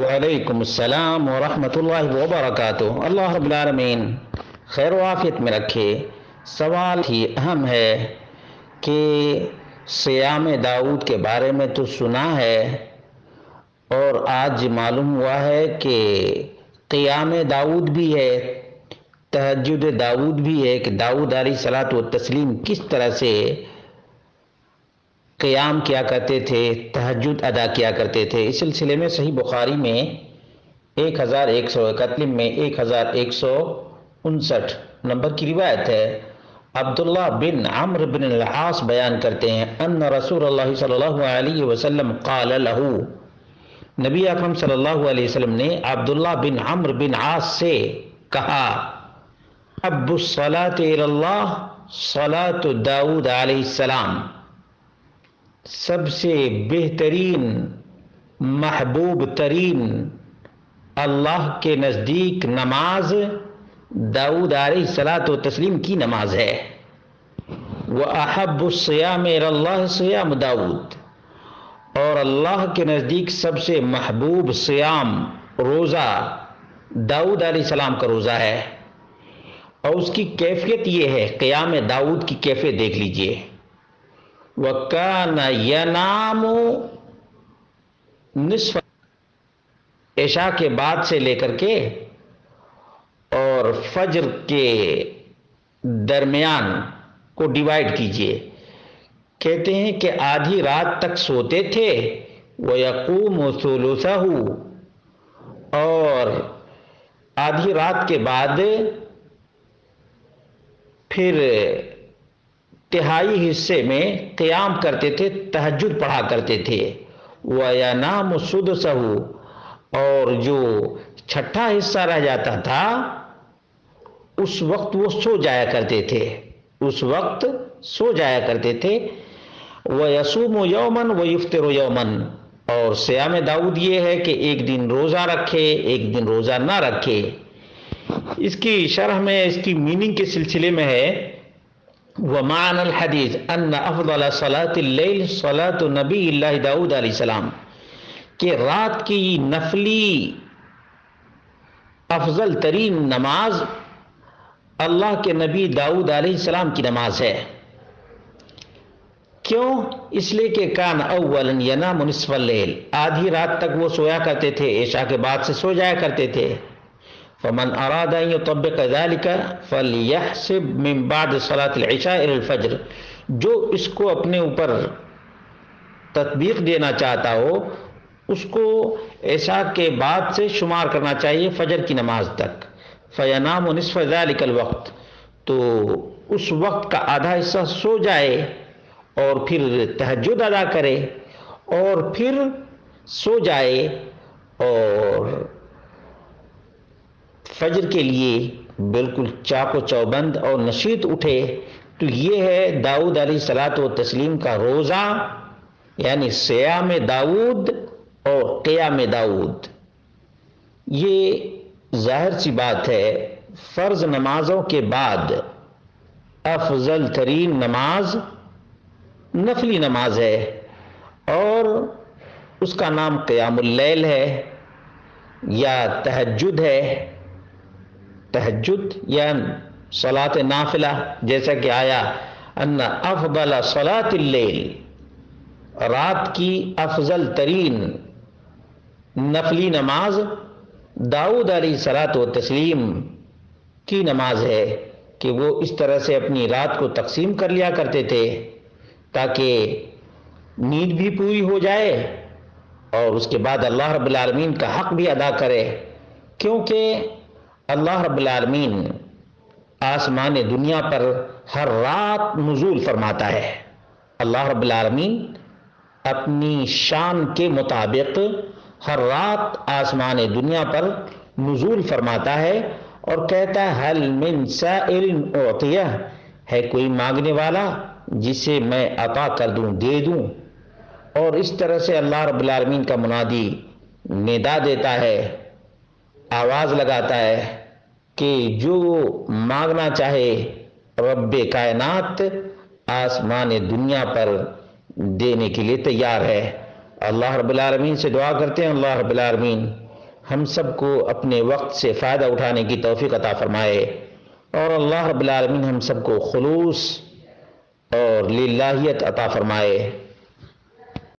وعلیکم السلام ورحمۃ اللہ وبرکاتہ۔ اللہ رب العالمین، خیر و عافیت میں رکھے۔ سوال ہی اہم ہے کہ سیام داود کے بارے میں تو سنا ہے اور آج معلوم ہوا ہے کہ قیام داود بھی ہے، تہجد داود بھی ہے۔ کہ داود علیہ صلاۃ و تسلیم کس طرح سے قیام کیا کرتے تھے، تہجد ادا کیا کرتے تھے۔ اس سلسلے میں صحیح بخاری میں ایک ہزار ایک سو اکتلم میں ایک ہزار ایک سو انسٹھ نمبر کی روایت ہے۔ عبداللہ بن عمر بن العاص بیان کرتے ہیں، ان رسول اللہ صلی اللہ علیہ وسلم قال له نبی اکرم صلی اللہ علیہ وسلم نے عبداللہ بن عمر بن عاص سے کہا اب الصلاة الى اللہ، صلاة داود علیہ السلام۔ سب سے بہترین، محبوب ترین اللہ کے نزدیک نماز داود علیہ صلاۃ و تسلیم کی نماز ہے۔ وہ احب السیام اللہ سیام داود اور اللہ کے نزدیک سب سے محبوب سیام روزہ داود علیہ السلام کا روزہ ہے۔ اور اس کی کیفیت یہ ہے، قیام داود کی کیفیت دیکھ لیجیے۔ وکان ینام نصف عشاء کے بعد سے لے کر کے اور فجر کے درمیان کو ڈیوائڈ کیجیے۔ کہتے ہیں کہ آدھی رات تک سوتے تھے وہ یقوم و اور آدھی رات کے بعد پھر تہائی حصے میں قیام کرتے تھے، تہجد پڑھا کرتے تھے۔ وہ یا نام سد اور جو چھٹا حصہ رہ جاتا تھا، اس وقت وہ سو جایا کرتے تھے۔ اس وقت سو جایا کرتے تھے۔ وہ یسوم و یومن وہ یفتر و یومن اور سیام داؤد یہ ہے کہ ایک دن روزہ رکھے، ایک دن روزہ نہ رکھے۔ اس کی شرح میں، اس کی میننگ کے سلسلے میں ہے ومان الحدیث ان افضل صلاة اللیل صلاة نبی اللہ داود علیہ السلام. کہ رات کی نفلی افضل ترین نماز اللہ کے نبی داؤد علیہ السلام کی نماز ہے۔ کیوں؟ اس لیے کہ کان اولا ینام نصف اللیل۔ آدھی رات تک وہ سویا کرتے تھے، عشاء کے بعد سے سو جایا کرتے تھے۔ فمن اراد ان يطبق ذلك فليحسب من بعد صلاه العشاء الى الفجر۔ جو اس کو اپنے اوپر تطبیق دینا چاہتا ہو، اس کو عشاء کے بعد سے شمار کرنا چاہیے فجر کی نماز تک۔ فینام نصف ذلك الوقت۔ تو اس وقت کا آدھا حصہ سو جائے اور پھر تہجد ادا کرے اور پھر سو جائے اور فجر کے لیے بالکل چاق و چوبند اور نشیط اٹھے تو یہ ہے داؤد علیہ صلاۃ و تسلیم کا روزہ یعنی سیام داؤد اور قیام داؤد۔ یہ ظاہر سی بات ہے، فرض نمازوں کے بعد افضل ترین نماز نفلی نماز ہے اور اس کا نام قیام اللیل ہے یا تہجد ہے۔ تہجد یا صلاۃ نافلہ، جیسا کہ آیا، ان افضل صلاۃ اللیل، رات کی افضل ترین نفلی نماز داؤد علیہ صلاۃ و تسلیم کی نماز ہے کہ وہ اس طرح سے اپنی رات کو تقسیم کر لیا کرتے تھے تاکہ نیند بھی پوری ہو جائے اور اس کے بعد اللہ رب العالمین کا حق بھی ادا کرے۔ کیونکہ اللہ رب العالمین آسمان دنیا پر ہر رات نزول فرماتا ہے۔ اللہ رب العالمین اپنی شان کے مطابق ہر رات آسمان دنیا پر نزول فرماتا ہے اور کہتا ہے حل من سائل اعطیہ ہے کوئی مانگنے والا جسے میں عطا کر دوں، دے دوں۔ اور اس طرح سے اللہ رب العالمین کا منادی ندا دیتا ہے، آواز لگاتا ہے۔ کہ جو مانگنا چاہے رب کائنات آسمان دنیا پر دینے کے لیے تیار ہے۔ اللہ رب العالمین سے دعا کرتے ہیں۔ اللہ رب العالمین ہم سب کو اپنے وقت سے فائدہ اٹھانے کی توفیق عطا فرمائے۔ اور اللہ رب العالمین ہم سب کو خلوص اور للہیت عطا فرمائے۔